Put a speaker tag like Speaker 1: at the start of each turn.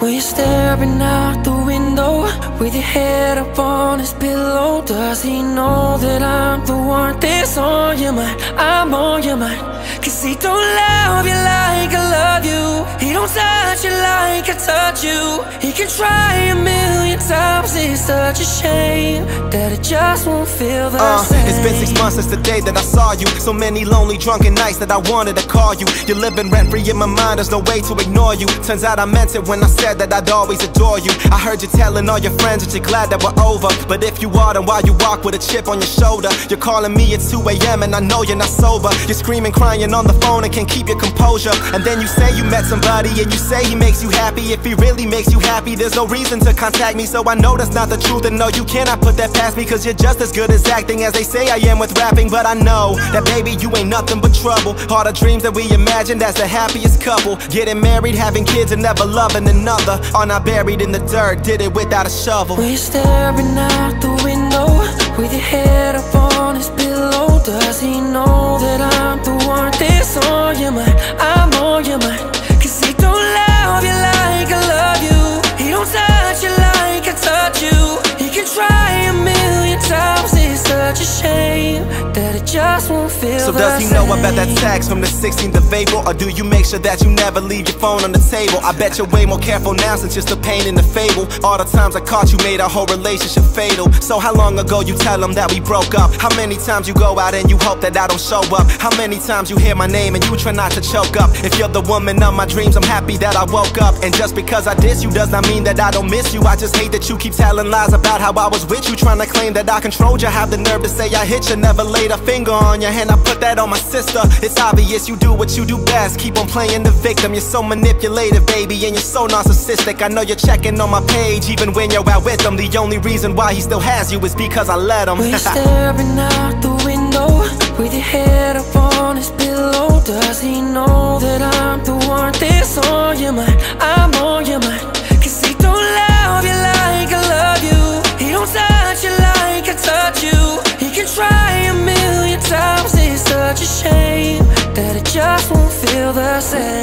Speaker 1: When you're staring out the window With your head up on his pillow. Does he know that I'm the one that's on your mind? I'm on your mind. Cause he don't love you like I love you. He don't touch you like I touch you. He can try a million times It's such a shame That it just won't feel the
Speaker 2: uh,
Speaker 1: same.
Speaker 2: It's been six months since the day that I saw you. So many lonely drunken nights that I wanted to call you. You're living rent free in my mind There's no way to ignore you. Turns out I meant it when I said that I'd always adore you. I heard you telling all your friends that you're glad that we're over. But if you are then why you walk with a chip on your shoulder? You're calling me at 2am and I know you're not sober. You're screaming crying on the phone and can't keep your composure. And then you say you met somebody and you say he makes you happy. If he really makes you happy there's no reason to contact me. So I know that's not the truth and no you cannot put that past me Cause you're just as good as acting as they say I am with rapping. But I know that baby you ain't nothing but trouble. All the dreams that we imagined as the happiest couple. Getting married, having kids and never loving another. Are not buried in the dirt, did it without a shovel.
Speaker 1: You're staring out the window With your head up on his pillow. Does he know that I'm the one? That's on your mind I'm on your mind just won't feel
Speaker 2: So does he know about that text from the 16th of April? Or do you make sure that you never leave your phone on the table? I bet you're way more careful now since just the pain in the fable All the times I caught you made our whole relationship fatal So how long ago you tell him that we broke up? How many times you go out and you hope that I don't show up? How many times you hear my name and you try not to choke up? If you're the woman of my dreams, I'm happy that I woke up And just because I diss you does not mean that I don't miss you I just hate that you keep telling lies about how I was with you Trying to claim that I controlled you Have the nerve to say I hit you Never laid a finger on your hand, I put that on my sister. It's obvious you do what you do best. Keep on playing the victim. You're so manipulative, baby And you're so narcissistic. I know you're checking on my page Even when you're out with him The only reason why he still has you Is because I let him
Speaker 1: staring out the window With your head million